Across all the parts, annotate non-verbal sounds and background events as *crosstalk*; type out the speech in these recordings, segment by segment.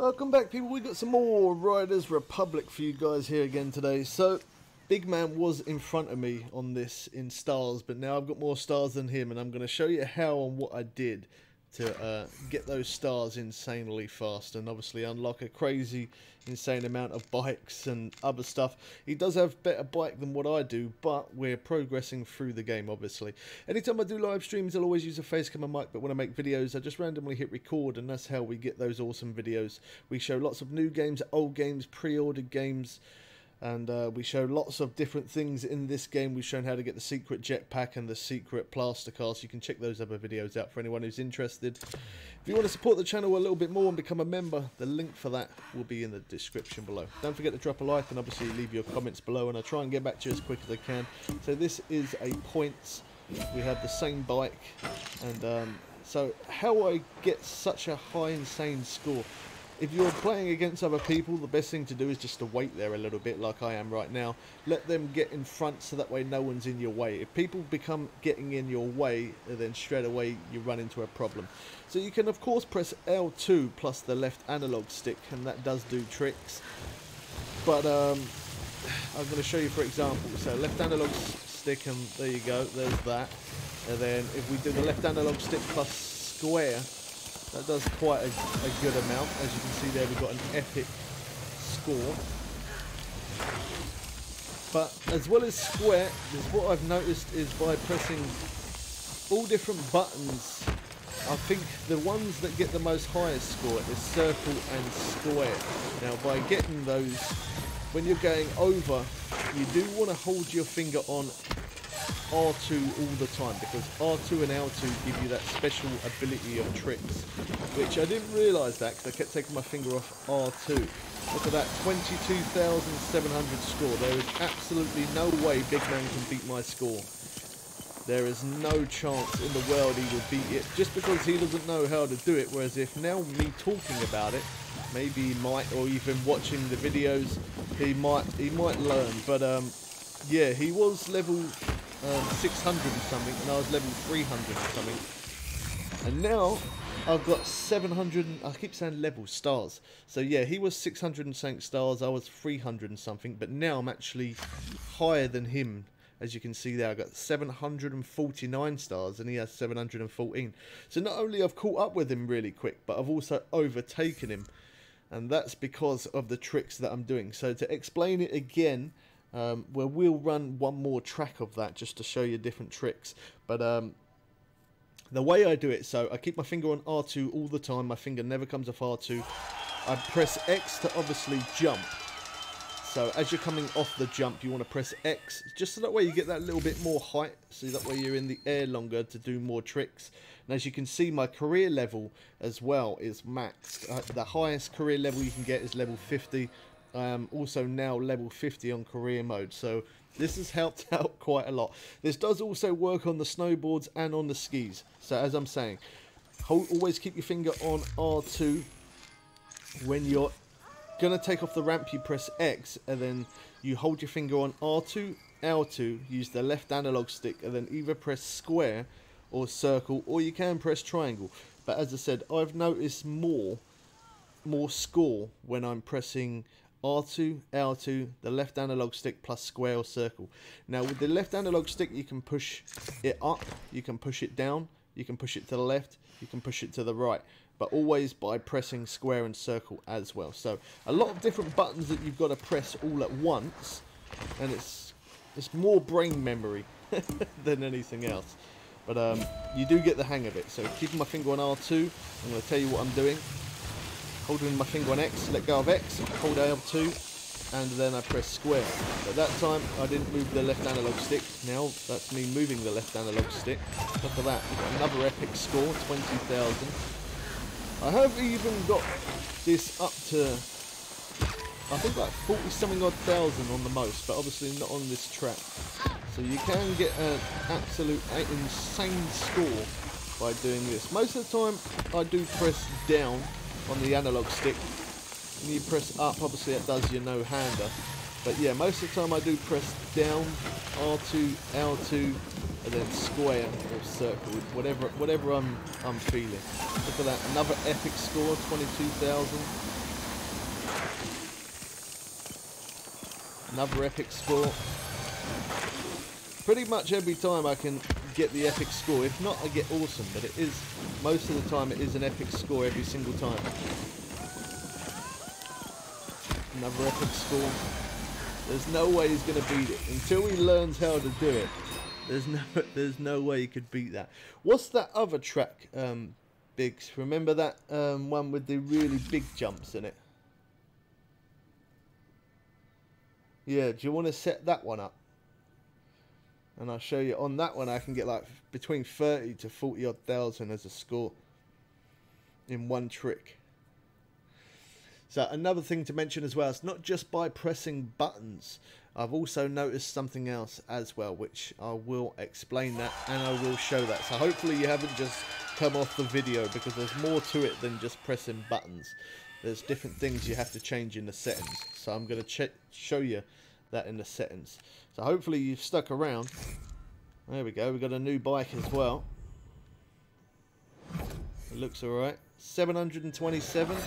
Welcome back people, we got some more Riders Republic for you guys here again today. So, Big Man was in front of me on this in stars, but now I've got more stars than him and I'm going to show you how and what I did to uh, get those stars insanely fast and obviously unlock a crazy insane amount of bikes and other stuff. He does have better bike than what I do but we're progressing through the game obviously. Anytime I do live streams I'll always use a facecam and mic but when I make videos I just randomly hit record and that's how we get those awesome videos. We show lots of new games, old games, pre-ordered games and uh, we show lots of different things in this game. We've shown how to get the secret jetpack and the secret plaster cast. You can check those other videos out for anyone who's interested. If you want to support the channel a little bit more and become a member, the link for that will be in the description below. Don't forget to drop a like and obviously leave your comments below and I'll try and get back to you as quick as I can. So this is a points. We have the same bike and um, so how I get such a high insane score if you're playing against other people, the best thing to do is just to wait there a little bit like I am right now. Let them get in front so that way no one's in your way. If people become getting in your way, then straight away you run into a problem. So you can of course press L2 plus the left analog stick and that does do tricks. But um, I'm going to show you for example. So left analog stick and there you go, there's that. And then if we do the left analog stick plus square, that does quite a, a good amount. As you can see there, we've got an epic score. But as well as square, what I've noticed is by pressing all different buttons, I think the ones that get the most highest score is circle and square. Now by getting those, when you're going over, you do want to hold your finger on R2 all the time because R2 and L2 give you that special ability of tricks which I didn't realise that because I kept taking my finger off R2 look at that 22,700 score. There is absolutely no way Big Man can beat my score. There is no chance in the world he will beat it just because he doesn't know how to do it whereas if now me talking about it maybe he might or even watching the videos he might he might learn. But um yeah he was level um, 600 and something, and I was level 300 and something. And now I've got 700, I keep saying level, stars. So yeah, he was 600 and something stars, I was 300 and something, but now I'm actually higher than him. As you can see there, I've got 749 stars and he has 714. So not only I've caught up with him really quick, but I've also overtaken him. And that's because of the tricks that I'm doing. So to explain it again, um, where we'll run one more track of that just to show you different tricks. But um, the way I do it, so I keep my finger on R2 all the time. My finger never comes off R2. I press X to obviously jump. So as you're coming off the jump, you want to press X, just so that way you get that little bit more height, so that way you're in the air longer to do more tricks. And as you can see, my career level as well is maxed. Uh, the highest career level you can get is level 50, I am also now level 50 on career mode, so this has helped *laughs* out quite a lot. This does also work on the snowboards and on the skis. So as I'm saying, hold, always keep your finger on R2. When you're going to take off the ramp, you press X, and then you hold your finger on R2, L2, use the left analog stick, and then either press square or circle, or you can press triangle. But as I said, I've noticed more more score when I'm pressing R2, L2, the left analog stick plus square or circle. Now with the left analog stick you can push it up, you can push it down, you can push it to the left, you can push it to the right. But always by pressing square and circle as well. So a lot of different buttons that you've got to press all at once. And it's, it's more brain memory *laughs* than anything else. But um, you do get the hang of it. So keeping my finger on R2, I'm going to tell you what I'm doing holding my finger on X, let go of X, hold L2, and then I press square. At that time, I didn't move the left analog stick. Now, that's me moving the left analog stick. Look at that, another epic score, 20,000. I have even got this up to, I think like 40 something odd thousand on the most, but obviously not on this track. So you can get an absolute insane score by doing this. Most of the time, I do press down on the analog stick. When you press up, obviously it does your no-hander. But yeah, most of the time I do press down, R2, L2, and then square or circle, whatever whatever I'm I'm feeling. Look at that, another epic score, 22,000. Another epic score. Pretty much every time I can get the epic score. If not, I get awesome. But it is, most of the time, it is an epic score every single time. Another epic score. There's no way he's going to beat it. Until he learns how to do it, there's no, *laughs* there's no way he could beat that. What's that other track, um, Biggs? Remember that um, one with the really big jumps in it? Yeah, do you want to set that one up? And I'll show you on that one I can get like between 30 to 40 odd thousand as a score in one trick. So another thing to mention as well, it's not just by pressing buttons. I've also noticed something else as well, which I will explain that and I will show that. So hopefully you haven't just come off the video because there's more to it than just pressing buttons. There's different things you have to change in the settings. So I'm going to show you that in the settings. So hopefully you've stuck around. There we go. We've got a new bike as well. It looks alright. 727. Uh,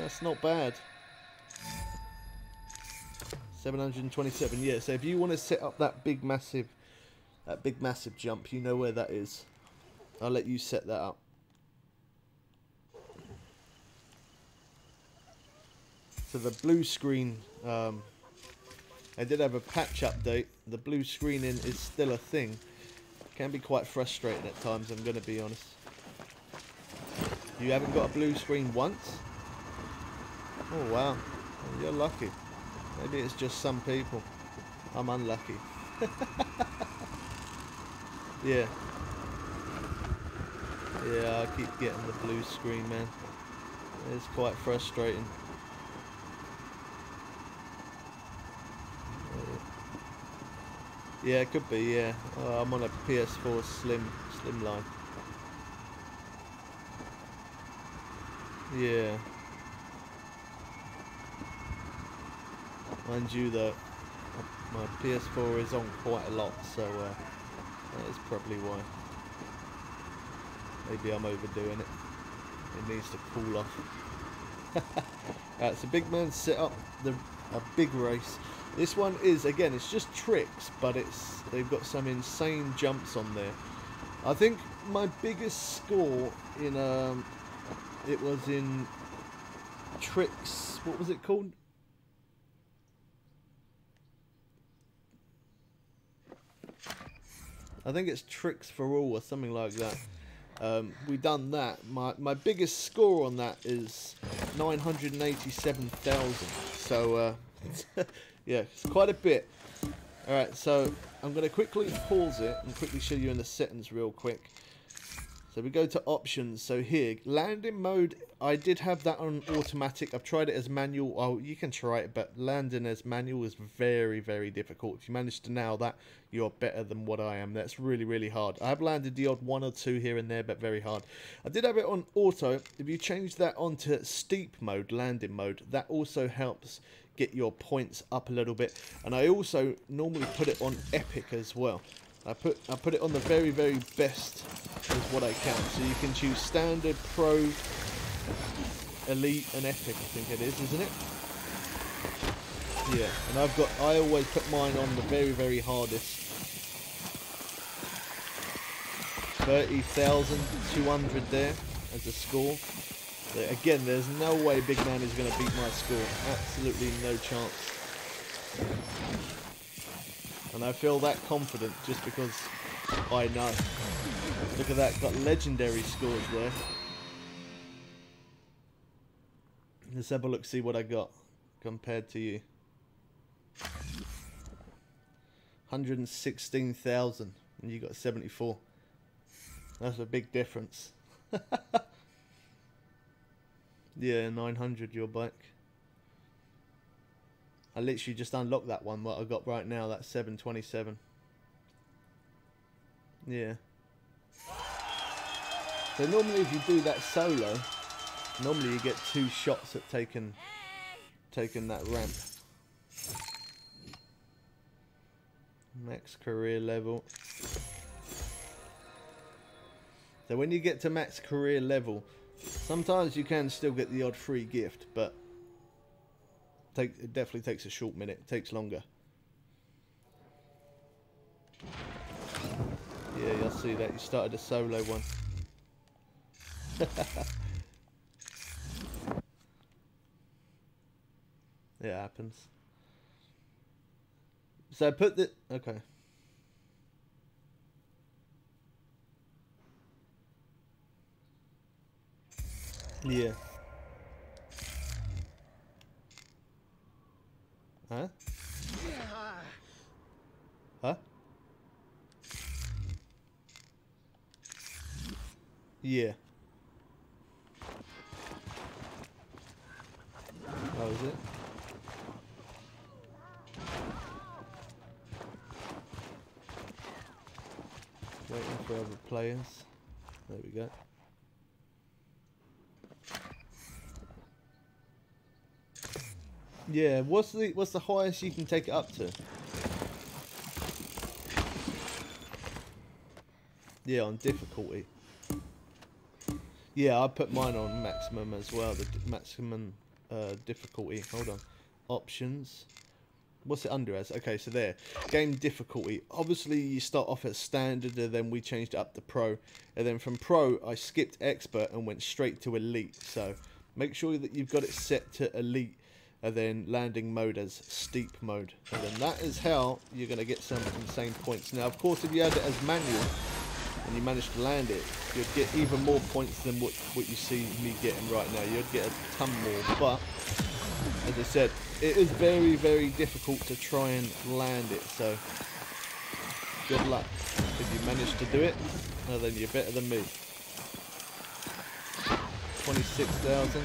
that's not bad. 727, yeah. So if you want to set up that big massive, that big massive jump, you know where that is. I'll let you set that up. So the blue screen, um, I did have a patch update. The blue screening is still a thing. Can be quite frustrating at times, I'm going to be honest. You haven't got a blue screen once? Oh wow, you're lucky. Maybe it's just some people. I'm unlucky. *laughs* yeah. Yeah, I keep getting the blue screen, man. It's quite frustrating. Yeah, it could be, yeah. Oh, I'm on a PS4 Slim, Slim line. Yeah. Mind you though, my PS4 is on quite a lot, so uh, that is probably why. Maybe I'm overdoing it. It needs to cool off. *laughs* right, so big man set up the a big race. This one is again, it's just tricks, but it's they've got some insane jumps on there. I think my biggest score in um, it was in tricks. What was it called? I think it's Tricks for All or something like that. Um, we done that. My my biggest score on that is 987,000. So uh, *laughs* yeah, it's quite a bit. All right, so I'm going to quickly pause it and quickly show you in the settings real quick. So we go to options. So here, landing mode, I did have that on automatic. I've tried it as manual. Oh, you can try it, but landing as manual is very, very difficult. If you manage to nail that, you're better than what I am. That's really, really hard. I have landed the odd one or two here and there, but very hard. I did have it on auto. If you change that onto steep mode, landing mode, that also helps get your points up a little bit. And I also normally put it on epic as well. I put I put it on the very very best is what I count. So you can choose standard, pro, elite, and epic. I think it is, isn't it? Yeah, and I've got I always put mine on the very very hardest. Thirty thousand two hundred there as a score. Again, there's no way Big Man is going to beat my score. Absolutely no chance. And I feel that confident just because I know. Look at that, got legendary scores there. Let's have a look, see what I got compared to you. 116,000 and you got 74. That's a big difference. *laughs* yeah, 900 your bike. I literally just unlocked that one, what I got right now, that's 727. Yeah. So normally if you do that solo, normally you get two shots at taking, taking that ramp. Max career level. So when you get to max career level, sometimes you can still get the odd free gift, but Take it definitely takes a short minute. It takes longer. Yeah, you'll see that you started a solo one. *laughs* it happens. So put the okay. Yeah. Huh? Huh? Yeah. Oh, is it? Waiting for other players. There we go. Yeah, what's the what's the highest you can take it up to? Yeah, on difficulty. Yeah, I put mine on maximum as well. The maximum uh, difficulty. Hold on. Options. What's it under as? Okay, so there. Game difficulty. Obviously, you start off at standard, and then we changed up to pro. And then from pro, I skipped expert and went straight to elite. So make sure that you've got it set to elite and then landing mode as steep mode. And then that is how you're going to get some insane points. Now, of course, if you had it as manual and you managed to land it, you'd get even more points than what, what you see me getting right now. You'd get a ton more, but as I said, it is very, very difficult to try and land it, so good luck. If you manage to do it, then you're better than me. 26,000.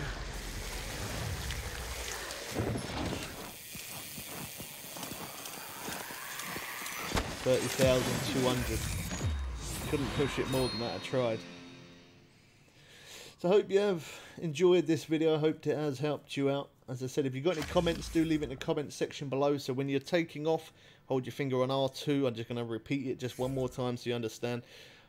Thirty thousand two hundred. Couldn't push it more than that. I tried. So I hope you have enjoyed this video. I hope it has helped you out. As I said, if you've got any comments, do leave it in the comment section below. So when you're taking off, hold your finger on R2. I'm just going to repeat it just one more time so you understand.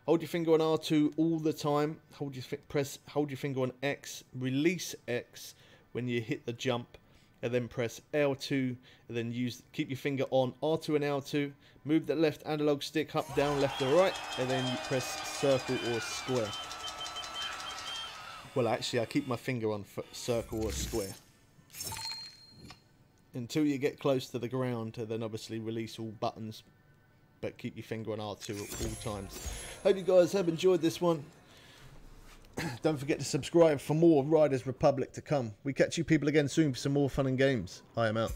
Hold your finger on R2 all the time. Hold your press. Hold your finger on X. Release X when you hit the jump and then press L2 and then use keep your finger on R2 and L2 move the left analog stick up down left or right and then you press circle or square. Well actually I keep my finger on circle or square. Until you get close to the ground and then obviously release all buttons but keep your finger on R2 at all times. Hope you guys have enjoyed this one *clears throat* Don't forget to subscribe for more Riders Republic to come. We catch you people again soon for some more fun and games. I am out.